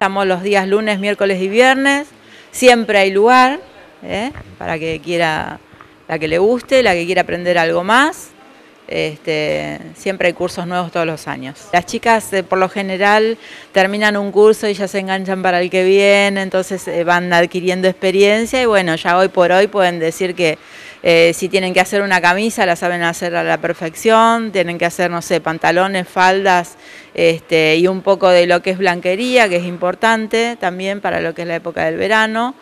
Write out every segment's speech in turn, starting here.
Estamos los días lunes, miércoles y viernes, siempre hay lugar ¿eh? para que quiera, la que le guste, la que quiera aprender algo más. Este, siempre hay cursos nuevos todos los años. Las chicas eh, por lo general terminan un curso y ya se enganchan para el que viene, entonces eh, van adquiriendo experiencia y bueno, ya hoy por hoy pueden decir que eh, si tienen que hacer una camisa la saben hacer a la perfección, tienen que hacer, no sé, pantalones, faldas este, y un poco de lo que es blanquería, que es importante también para lo que es la época del verano.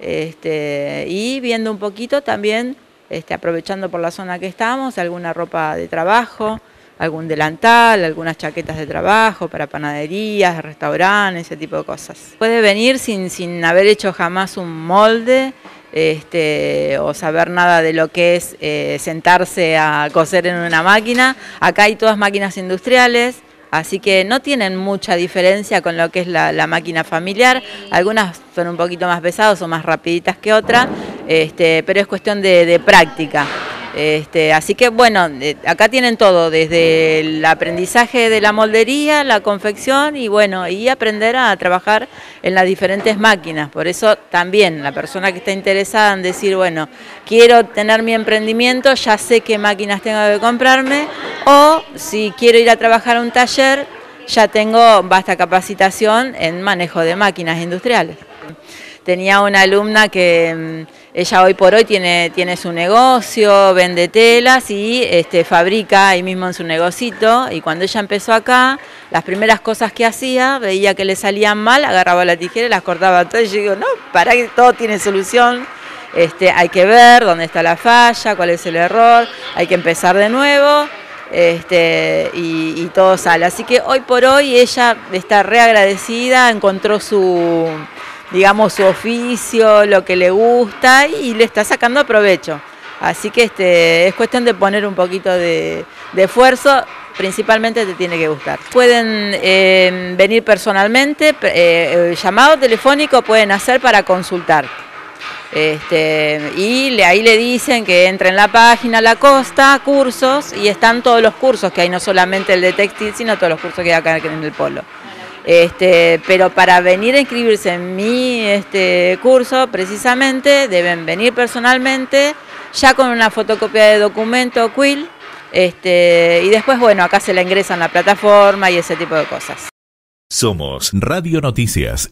Este, y viendo un poquito también este, aprovechando por la zona que estamos, alguna ropa de trabajo, algún delantal, algunas chaquetas de trabajo para panaderías, restaurantes, ese tipo de cosas. Puede venir sin, sin haber hecho jamás un molde este, o saber nada de lo que es eh, sentarse a coser en una máquina. Acá hay todas máquinas industriales, así que no tienen mucha diferencia con lo que es la, máquina familiar. Algunas son un poquito más pesadas o más rapiditas que otras, este, pero es cuestión de, práctica. Este, así que bueno, acá tienen todo, desde el aprendizaje de la moldería, la confección y bueno, y aprender a trabajar en las diferentes máquinas. Por eso también la persona que está interesada en decir, bueno, quiero tener mi emprendimiento, ya sé qué máquinas tengo que comprarme, o si quiero ir a trabajar a un taller, ya tengo vasta capacitación en manejo de máquinas industriales. Tenía una alumna que mm, ella hoy por hoy tiene, tiene su negocio, vende telas y este, fabrica ahí mismo en su negocito. Y cuando ella empezó acá, las primeras cosas que hacía, veía que le salían mal, agarraba la tijera y las cortaba todas. Y yo digo, no, para que todo tiene solución. Este, hay que ver dónde está la falla, cuál es el error, hay que empezar de nuevo este, y, y todo sale. Así que hoy por hoy ella está reagradecida, encontró su digamos, su oficio, lo que le gusta y le está sacando provecho. Así que este, es cuestión de poner un poquito de, esfuerzo, principalmente te tiene que gustar. Pueden em, venir personalmente, eh, llamado telefónico pueden hacer para consultar. Este, y ahí le dicen que entre en la página La Costa, cursos, y están todos los cursos que hay, no solamente el de textil, sino todos los cursos que hay acá en el polo. Este, pero para venir a inscribirse en mi este, curso, precisamente, deben venir personalmente, ya con una fotocopia de documento Quill, este, y después, bueno, acá se la ingresan la plataforma y ese tipo de cosas. Somos Radio Noticias